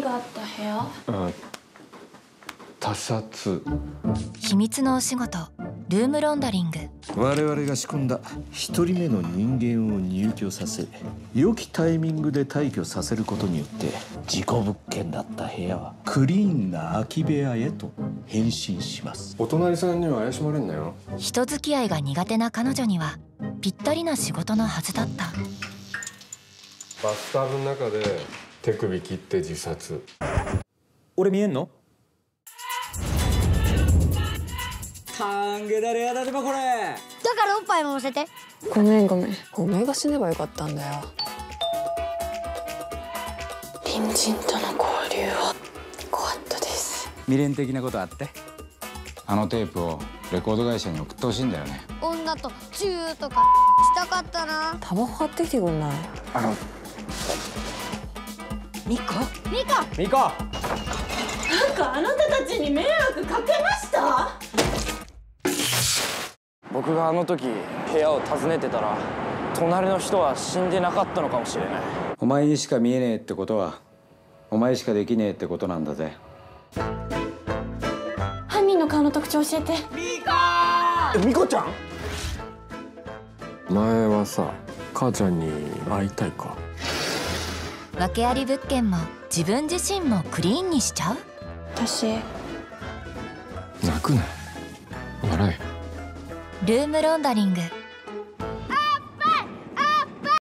があった部屋？あ他殺秘密のお仕事ルームロンダリング。我々が仕込んだ一人目の人間を入居させ良きタイミングで退去させることによって事故物件だった部屋はクリーンな空き部屋へと変身します。お隣さんには怪しまれんなよ。人付き合いが苦手な彼女にはぴったりな仕事のはずだった。バスタブの中で手首切って自殺。俺見えんの？タンゲだレアだでもこれ。だからおっぱいも乗せて。ごめんごめん。お前が死ねばよかったんだよ。隣人との交流は怖かったです。未練的なことあって？あのテープをレコード会社に送ってほしいんだよね。女とチューとかしたかったな。タバコ買ってきてくんない？あのミコ？ミカミコ。あなたたちに迷惑かけました？僕があの時部屋を訪ねてたら隣の人は死んでなかったのかもしれない。お前にしか見えねえってことはお前しかできねえってことなんだぜ。犯人の顔の特徴教えて。えミコちゃん？前はさ母ちゃんに会いたいか？訳あり物件も自分自身もクリーンにしちゃう？私。泣くな笑え。ルームロンダリング